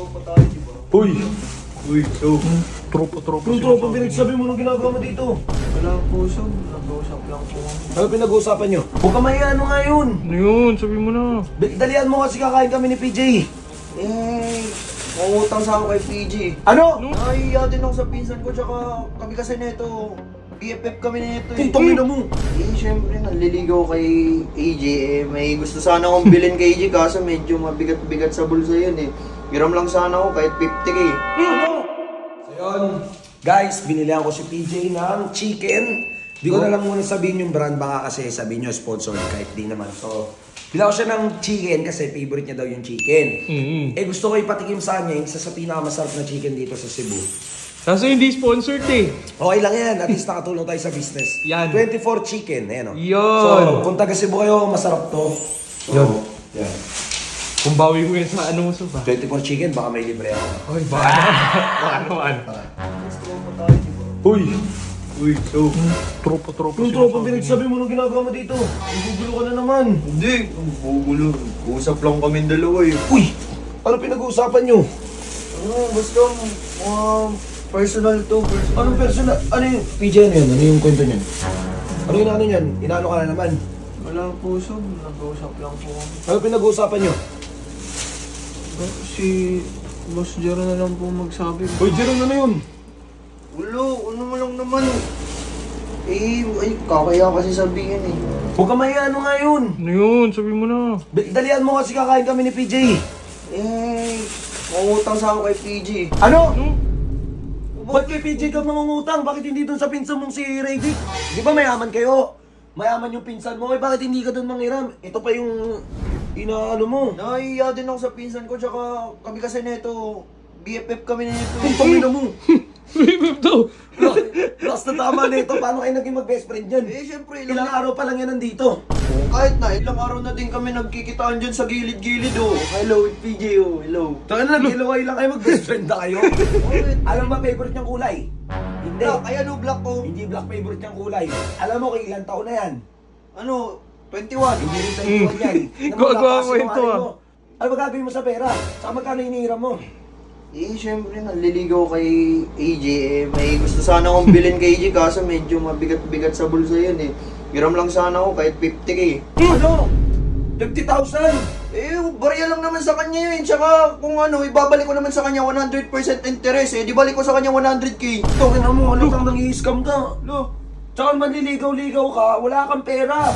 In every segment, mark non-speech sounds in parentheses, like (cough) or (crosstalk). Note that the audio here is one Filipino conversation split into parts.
tropa tayo, di ba? Uy! Uy, so. Tropa, tropa. Yung tropa pinagsabi mo nung ginagawa mo dito. Wala po, so. Nag-usap lang po. Ano pinag-uusapan nyo? Huwag ka mahiya, ano nga yun? Ano yun? Sabi mo na. Dali- Dalian mo kasi kakain kami ni PJ. Eh, mangutang sa ako kay PG. Ano? Nahihiya din ako sa pinsan ko, tsaka kami kasi neto. BFF kami nito eh. Puntong ina mo. Eh, syempre, naliligaw kay AJ eh. May gusto sana akong bilhin kay AJ kaso medyo mabigat-bigat sa bulsa yun eh. Hiram lang sana ako kahit 50k. Ano? So yun, guys, binilihan ko si PJ ng chicken. Di ko na lang muna sabihin yung brand, baka kasi sabihin nyo sponsored kahit di naman. So, bila ko siya ng chicken kasi favorite niya daw yung chicken. Mm-hmm. Eh gusto ko ipatikim sa kanya yung isa sa pinakamasarap na chicken dito sa Cebu. Kaso hindi sponsored eh. Okay lang yan, at least nakatulong tayo sa business. Yan. 24 chicken, ayan o. Yun. So, kung taga Cebu kayo, masarap to. So, Yun. Kung bawi mo yan sa ano mo sa ba? 24 chicken, baka may libre ako. Oy, baka (laughs) naman. Baka naman. Uy! Uy, so. Tropa, tropa. Yung tropa pinagsabi mo nung ginagawa mo dito. Nagugulo ka na naman. Hindi, ang bugulo. Usap lang kami dalawa eh. Uy! Ano pinag-uusapan nyo? Ano, basta, mga personal to, personal. Anong personal? Ano yung... PJ, ano yun? Ano yung kwento niyan? Ano yung ano niyan? Inaano ka na naman? Wala po, so. Nag-usap lang po. Ano pinag-uusapan nyo? Si Boss Jero na lang po magsabi. Uy, Jeron, ano yun? Ulo, ano mo lang naman. Eh, ay, kakaya kasi sabihin eh. Huwag ka mahiya, ano nga yun? Ano yun? Sabi mo na. Dali- Dalian mo kasi kakain kami ni PJ. Eh, mangutang sa ako kay PG. Ano? Ano? Ba't kay PJ ka mangungutang? Bakit hindi doon sa pinsan mong si Rayvick? Di ba mayaman kayo? Mayaman yung pinsan mo. Eh, bakit hindi ka doon manghiram? Ito pa yung inaano mo. Nahihiya din ako sa pinsan ko, tsaka kami kasi neto, BFF kami nito. Kung pamina mo. Wait, to. Lost na tama na ito. Paano kayo naging mag-best friend yan? Eh, syempre, Ilang ilang, araw pa lang yan nandito. kahit na, ilang araw na din kami nagkikitaan dyan sa gilid-gilid, oh. Hello, PG, oh, hello. Taka na, nagkilaway lang kayo mag-best friend na kayo. Bakit? Alam ba favorite niyang kulay? Hindi. Black, ay ano, black ko. Hindi black favorite niyang kulay. Alam mo kung ilang taon na yan? Ano, 21. Hindi rin tayo Mm. yan. (laughs) Gawa-gawa mo ito, ah. Ano ba gagawin mo sa pera? Saka magkano hinihiram mo? Eh, syempre, naliligaw kay AJ eh. May gusto sana akong bilhin kay AJ kaso medyo mabigat-bigat sa bulsa yun eh. Hiram lang sana ako kahit 50k. Ano? 50,000? Eh, barya lang naman sa kanya yun. Tsaka kung ano, ibabalik ko naman sa kanya 100% interest eh. Di balik ko sa kanya 100k. Tungin na mo, halatang nang-i-scam ka. Lo, Tsaka manliligaw-ligaw ka, wala kang pera.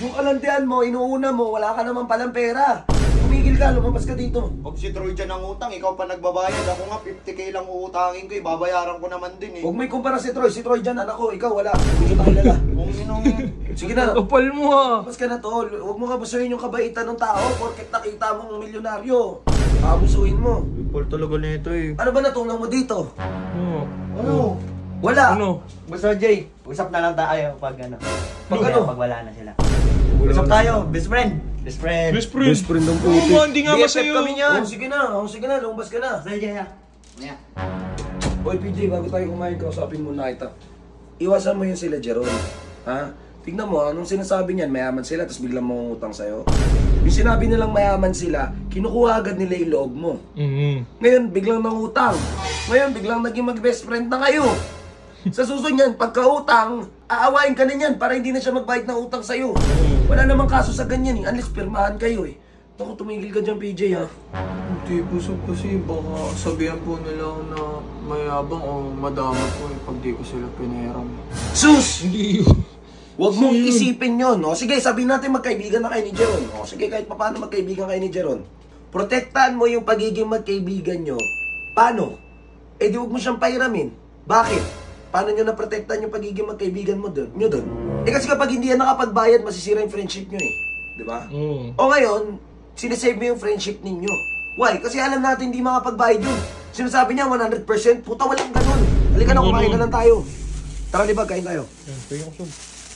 Yung kalandian mo, inuuna mo, wala ka naman palang pera. Tumigil ka, lumabas ka dito. Huwag si Troy dyan ang utang, ikaw pa nagbabayad. Ako nga, 50k lang uutangin ko, ibabayaran ko naman din eh. Huwag mo ikumpara si Troy. Si Troy dyan, anak ko, ikaw wala. Hindi kita kilala. Kung inong... Sige na, Kapal mo ah. Labas ka na tol. Huwag mo kabusuhin yung kabaitan ng tao porket nakita mong milyonaryo. Kabusuhin mo. Paul talaga nito eh. Ano ba natulong mo dito? Oh. Ano? Wala. Ano? Basta Jay, usap na lang tayo pag ano. Pag Kaya ano? Pag wala na sila. Usap tayo, best friend. Best friend. Best friend. Best friend ng Oo puti. nga, hindi nga BFF masaya. kami niyan. Oh, sige na. Oh, sige na. Lumabas ka na. Basta Jay ha. Yeah. Oy, PJ, bago tayo kumain, kausapin mo na kita. Iwasan mo yun sila, Jeron. Ha? Tignan mo, anong sinasabi niyan? Mayaman sila, tapos biglang mangungutang sa'yo. Yung sinabi nilang mayaman sila, kinukuha agad nila yung loob mo. Mhm. Ngayon, biglang nangutang. Ngayon, biglang naging mag-best friend na kayo. (laughs) Sa susunod niyan, pagka-utang, aawain ka na niyan para hindi na siya magbayad ng utang sa'yo. Wala namang kaso sa ganyan eh, unless pirmahan kayo eh. Naku, tumigil ka dyan, PJ ha. Hindi po so kasi baka sabihan po nila na mayabang o madama po eh pag di ko sila pinahiram. Sus! Hindi (laughs) yun. Huwag mong isipin yon. O sige, sabihin natin magkaibigan na kayo ni Jeron. O sige, kahit pa paano magkaibigan kayo ni Jeron. Protektahan mo yung pagiging magkaibigan nyo. Paano? Eh di huwag mo siyang pairamin. Bakit? Paano nyo naprotektahan yung pagiging magkaibigan mo dun, nyo dun? Eh kasi kapag hindi yan nakapagbayad, masisira yung friendship nyo eh. Di ba? Oo. O ngayon, sinesave mo yung friendship ninyo. Why? Kasi alam natin hindi makapagbayad yun. Sinasabi niya 100%, puta walang ganun. Halika na, kumain na lang tayo. Tara, di ba, kain tayo. Yan, siya.